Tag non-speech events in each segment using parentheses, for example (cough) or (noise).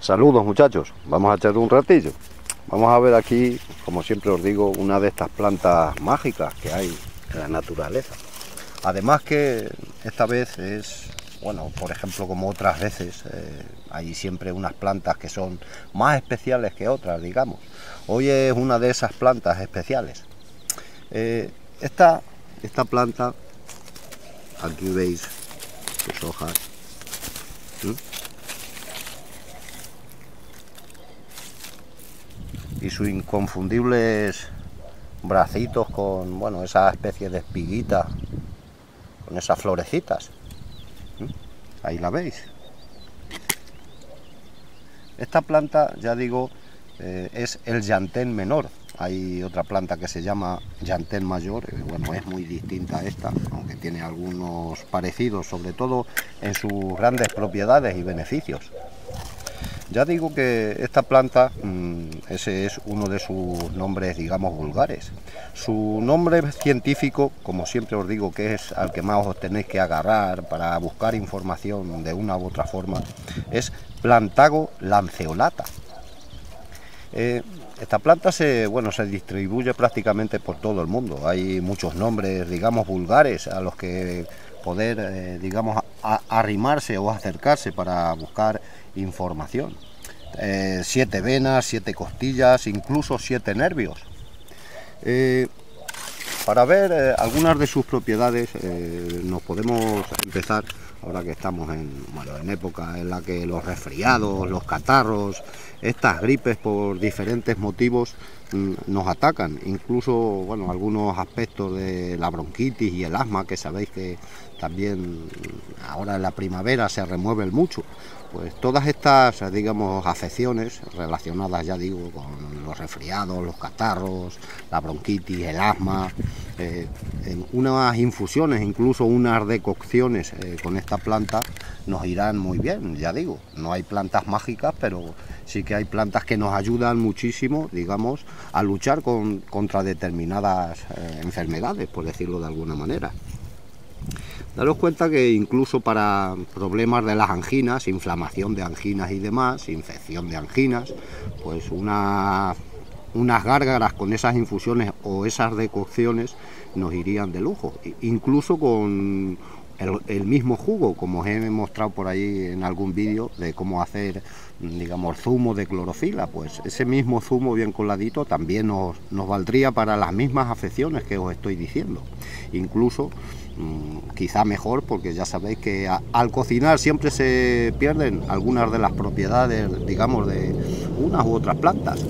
Saludos muchachos, vamos a echar un ratillo. Vamos a ver aquí, como siempre os digo, una de estas plantas mágicas que hay en la naturaleza. Además que esta vez es, bueno, por ejemplo, como otras veces, eh, hay siempre unas plantas que son más especiales que otras, digamos. Hoy es una de esas plantas especiales. Eh, esta, esta planta, aquí veis sus hojas, y sus inconfundibles bracitos con, bueno, esa especie de espiguita, con esas florecitas. ¿Mm? Ahí la veis. Esta planta, ya digo, eh, es el llantén menor. Hay otra planta que se llama llantén mayor, eh, bueno, es muy distinta a esta, aunque tiene algunos parecidos, sobre todo en sus grandes propiedades y beneficios. Ya digo que esta planta, mm, ese es uno de sus nombres, digamos, vulgares. Su nombre científico, como siempre os digo, que es al que más os tenéis que agarrar para buscar información de una u otra forma, es Plantago lanceolata. Eh, esta planta se, bueno, se distribuye prácticamente por todo el mundo. Hay muchos nombres, digamos, vulgares a los que poder, eh, digamos, arrimarse o acercarse para buscar información. Eh, siete venas, siete costillas, incluso siete nervios. Eh, para ver eh, algunas de sus propiedades nos podemos empezar, ahora que estamos en, en época en la que los resfriados, los catarros, estas gripes por diferentes motivos nos atacan, incluso bueno, algunos aspectos de la bronquitis y el asma, que sabéis que también ahora en la primavera se remueven mucho. Pues todas estas, digamos, afecciones relacionadas, ya digo, con los resfriados, los catarros, la bronquitis, el asma, eh, unas infusiones, incluso unas decocciones eh, con esta planta nos irán muy bien, ya digo. No hay plantas mágicas, pero sí que hay plantas que nos ayudan muchísimo, digamos, a luchar contra determinadas eh, enfermedades, por decirlo de alguna manera. Daros cuenta que incluso para problemas de las anginas, inflamación de anginas y demás, infección de anginas, pues unas gárgaras con esas infusiones o esas decocciones nos irían de lujo. Incluso con el, mismo jugo, como os he mostrado por ahí en algún vídeo de cómo hacer, digamos, zumo de clorofila, pues ese mismo zumo bien coladito también nos, nos valdría para las mismas afecciones que os estoy diciendo. Incluso Mm, quizá mejor porque ya sabéis que al cocinar siempre se pierden algunas de las propiedades, digamos, de unas u otras plantas.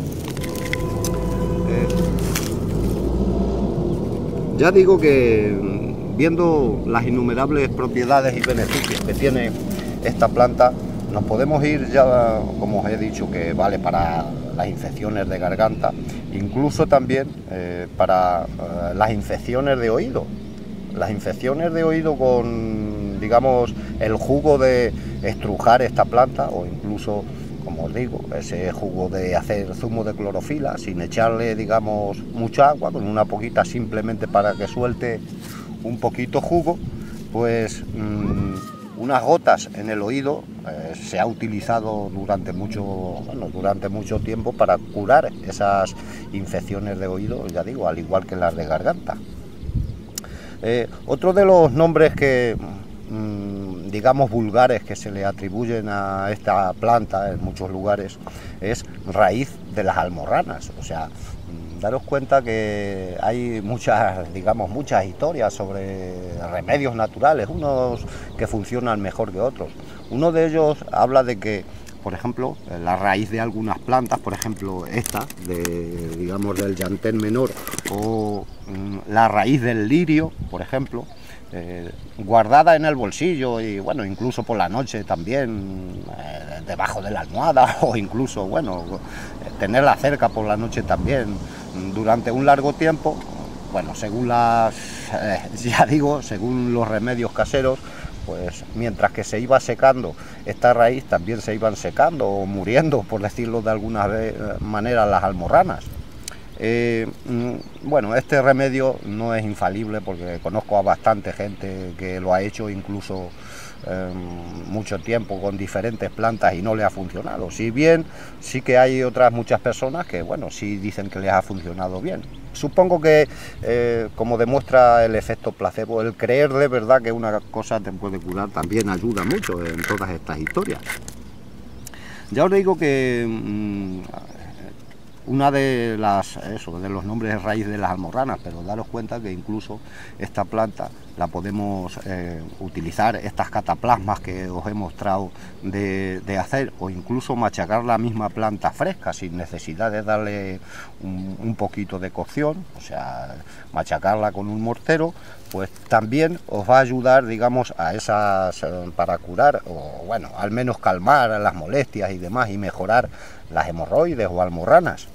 Ya digo que mm, viendo las innumerables propiedades y beneficios que tiene esta planta, nos podemos ir ya, como os he dicho, que vale para las infecciones de garganta, incluso también eh, para eh, las infecciones de oído, las infecciones de oído con, digamos, el jugo de estrujar esta planta o incluso, como os digo, ese jugo de hacer zumo de clorofila sin echarle, digamos, mucha agua, con una poquita simplemente para que suelte un poquito jugo, pues mm, unas gotas en el oído eh, se ha utilizado durante mucho, bueno, durante mucho tiempo para curar esas infecciones de oído, ya digo, al igual que las de garganta. Eh, otro de los nombres que, mm, digamos, vulgares que se le atribuyen a esta planta en muchos lugares es raíz de las almorranas. O sea, mm, daros cuenta que hay muchas, digamos, muchas historias sobre remedios naturales, unos que funcionan mejor que otros. Uno de ellos habla de que por ejemplo, la raíz de algunas plantas, por ejemplo esta, de, digamos del llantén menor, o mm, la raíz del lirio, por ejemplo, eh, guardada en el bolsillo y bueno, incluso por la noche también, eh, debajo de la almohada, (laughs) o incluso, bueno, tenerla cerca por la noche también durante un largo tiempo, bueno, según las, eh, (laughs) ya digo, según los remedios caseros, pues mientras que se iba secando esta raíz, también se iban secando o muriendo, por decirlo de alguna manera, las almorranas. Eh, mm, bueno, este remedio no es infalible porque conozco a bastante gente que lo ha hecho, incluso em, mucho tiempo con diferentes plantas y no le ha funcionado. Si bien sí que hay otras muchas personas que, bueno, sí dicen que les ha funcionado bien. Supongo que, eh, como demuestra el efecto placebo, el creer de verdad que una cosa te puede curar también ayuda mucho en todas estas historias. Ya os digo que mm, una de las eso, de los nombres de raíz de las almorranas, pero daros cuenta que incluso esta planta la podemos eh, utilizar, estas cataplasmas que os he mostrado de, hacer, o incluso machacar la misma planta fresca sin necesidad de darle un, poquito de cocción, o sea, machacarla con un mortero, pues también os va a ayudar, digamos, a esas, eh, para curar, o bueno, al menos calmar las molestias y demás, y mejorar las hemorroides o almorranas.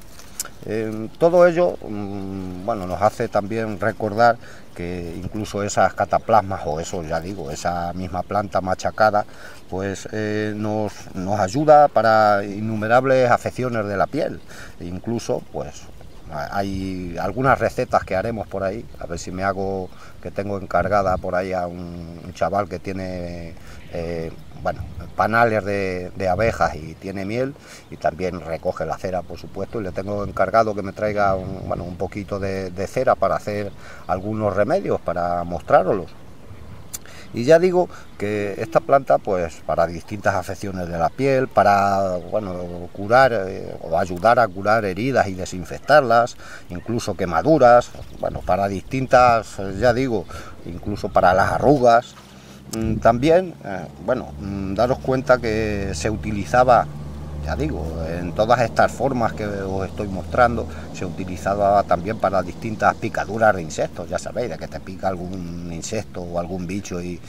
Todo ello mm, bueno, nos hace también recordar que incluso esas cataplasmas o eso ya digo, esa misma planta machacada, pues eh, nos, nos, ayuda para innumerables afecciones de la piel. E incluso pues hay algunas recetas que haremos por ahí, a ver si me hago, que tengo encargada por ahí a un, chaval que tiene eh, bueno, panales de, abejas y tiene miel y también recoge la cera, por supuesto, y le tengo encargado que me traiga un, bueno, un poquito de, cera para hacer algunos remedios, para mostrarlos. Y ya digo que esta planta, pues para distintas afecciones de la piel, para bueno, curar eh, o ayudar a curar heridas y desinfectarlas, incluso quemaduras, bueno, para distintas, ya digo, incluso para las arrugas. Mm, también, eh, bueno, mm, daros cuenta que se utilizaba ya digo, en todas estas formas que os estoy mostrando, se utilizaba también para distintas picaduras de insectos, ya sabéis, de que te pica algún insecto o algún bicho y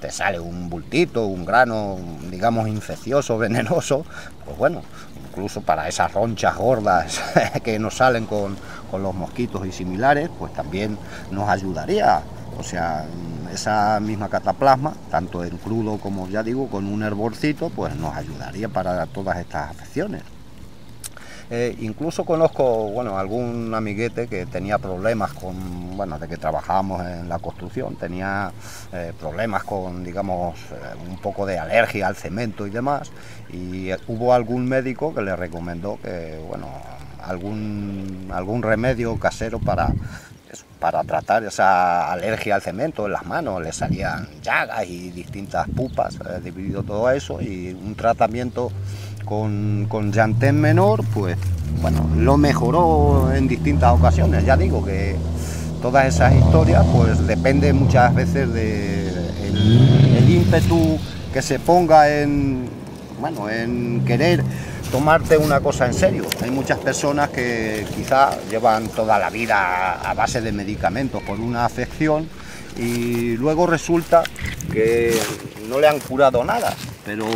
te sale un bultito, un grano, digamos, infeccioso, (laughs) venenoso, pues bueno, incluso para esas ronchas gordas (laughs) que nos salen con, con los mosquitos y similares, pues también nos ayudaría. O sea, esa misma cataplasma, tanto en crudo como ya digo, con un hervorcito, pues nos ayudaría para todas estas afecciones. Eh, incluso conozco, bueno, algún amiguete que tenía problemas con, bueno, de que trabajábamos en la construcción, tenía eh, problemas con, digamos, eh, un poco de alergia al cemento y demás, y hubo algún médico que le recomendó que, bueno, algún, algún remedio casero para para tratar esa alergia al cemento en las manos, le salían llagas y distintas pupas eh, a todo eso y un tratamiento con, con llantén menor, pues bueno, lo mejoró en distintas ocasiones, ya digo que todas esas historias pues depende muchas veces de el ímpetu que se ponga en, bueno, en querer tomarte una cosa en serio. Hay muchas personas que quizá llevan toda la vida a base de medicamentos por una afección y luego resulta que no le han curado nada. Pero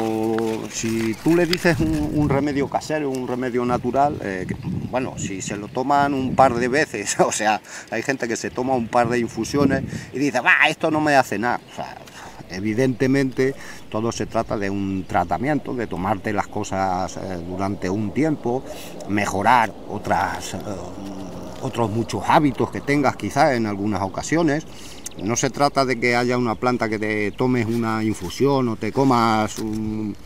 si tú le dices un, remedio casero, un remedio natural, eh, bueno, si se lo toman un par de veces, (laughs) o sea, hay gente que se toma un par de infusiones y dice, va, esto no me hace nada. Evidentemente todo se trata de un tratamiento, de tomarte las cosas eh, durante un tiempo, mejorar otras, eh, otros muchos hábitos que tengas quizás en algunas ocasiones no se trata de que haya una planta que te tomes una infusión o te comas un,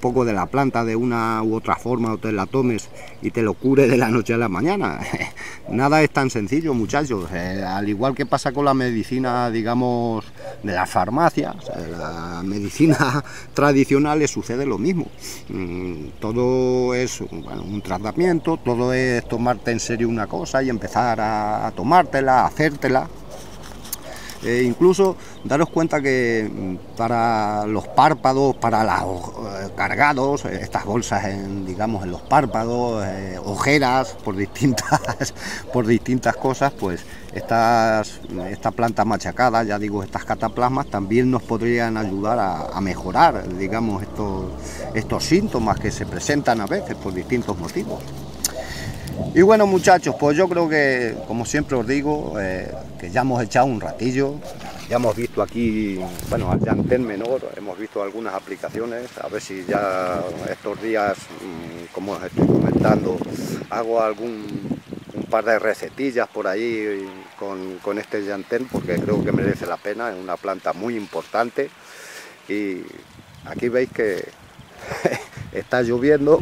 poco de la planta de una u otra forma o te la tomes y te lo cure de la noche a la mañana. (laughs) Nada es tan sencillo, muchachos. Eh, al igual que pasa con la medicina, digamos, de las farmacias, la medicina (laughs) tradicional le sucede lo mismo. Mm, todo es un tratamiento, todo es tomarte en serio una cosa y empezar a tomártela, a hacértela eh, incluso daros cuenta que mm, para los párpados, para los eh, cargados, eh, estas bolsas en, digamos, en los párpados, ojeras por distintas, (laughs) por distintas cosas, pues estas, esta planta machacada, ya digo, estas cataplasmas también nos podrían ayudar a, mejorar, digamos, estos, estos síntomas que se presentan a veces por distintos motivos. Y bueno muchachos, pues yo creo que, como siempre os digo, eh, que ya hemos echado un ratillo, ya hemos visto aquí, bueno, al llantén menor, hemos visto algunas aplicaciones, a ver si ya estos días, mm, como os estoy comentando, hago algún un par de recetillas por ahí con, con este llantén, porque creo que merece la pena, es una planta muy importante. Y aquí veis que (laughs) está lloviendo,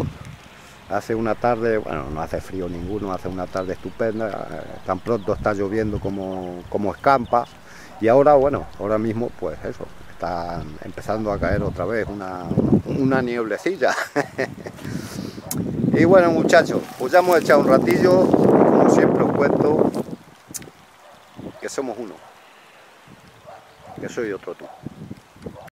hace una tarde, bueno, no hace frío ninguno, hace una tarde estupenda, tan pronto está lloviendo como, como escampa, y ahora, bueno, ahora mismo, pues eso, está empezando a caer otra vez una, una nieblecilla. (laughs) y bueno, muchachos, pues ya hemos echado un ratillo, como siempre os cuento, que somos uno, que soy otro tú.